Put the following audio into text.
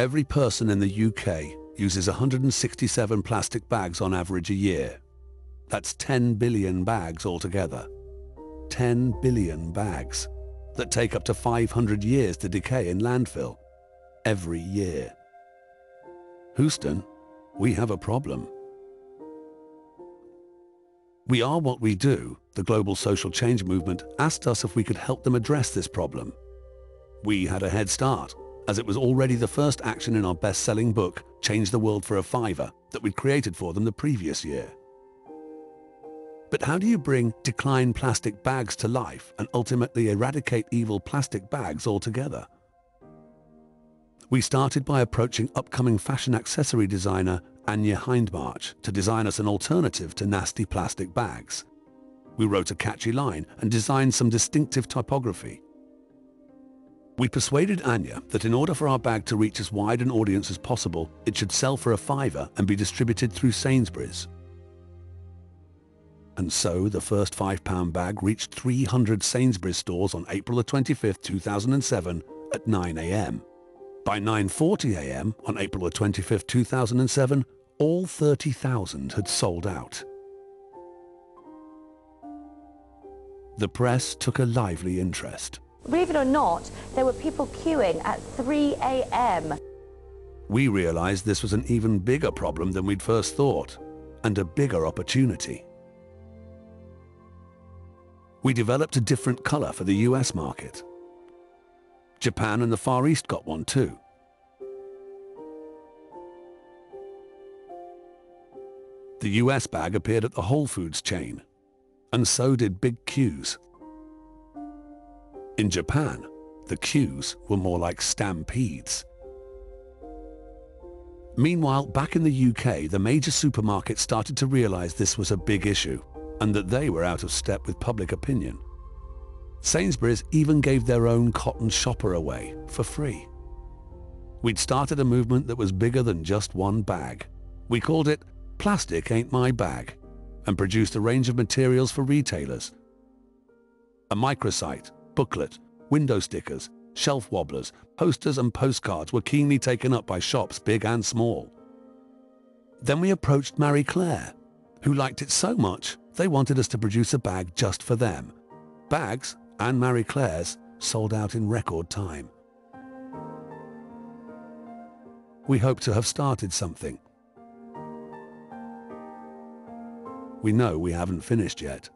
Every person in the UK uses 167 plastic bags on average a year. That's 10 billion bags altogether. 10 billion bags that take up to 500 years to decay in landfill every year. Houston, we have a problem. We Are What We Do, the global social change movement, asked us if we could help them address this problem. We had a head start, as it was already the first action in our best-selling book, Change the World for a Fiver, that we'd created for them the previous year. But how do you bring decline plastic bags to life and ultimately eradicate evil plastic bags altogether? We started by approaching upcoming fashion accessory designer Anya Hindmarch to design us an alternative to nasty plastic bags. We wrote a catchy line and designed some distinctive typography. We persuaded Anya that in order for our bag to reach as wide an audience as possible, it should sell for a fiver and be distributed through Sainsbury's. And so the first £5 bag reached 300 Sainsbury's stores on April 25, 2007 at 9am. By 9.40am on April 25, 2007, all 30,000 had sold out. The press took a lively interest. Believe it or not, there were people queuing at 3 a.m. We realized this was an even bigger problem than we'd first thought, and a bigger opportunity. We developed a different color for the US market. Japan and the Far East got one too. The US bag appeared at the Whole Foods chain, and so did big queues. In Japan, the queues were more like stampedes. Meanwhile, back in the UK, the major supermarkets started to realize this was a big issue and that they were out of step with public opinion. Sainsbury's even gave their own cotton shopper away for free. We'd started a movement that was bigger than just one bag. We called it Plastic Ain't My Bag and produced a range of materials for retailers. A microsite, booklet, window stickers, shelf wobblers, posters and postcards were keenly taken up by shops big and small. Then we approached Marie Claire, who liked it so much they wanted us to produce a bag just for them. Bags and Marie Claire's sold out in record time. We hope to have started something we know we haven't finished yet.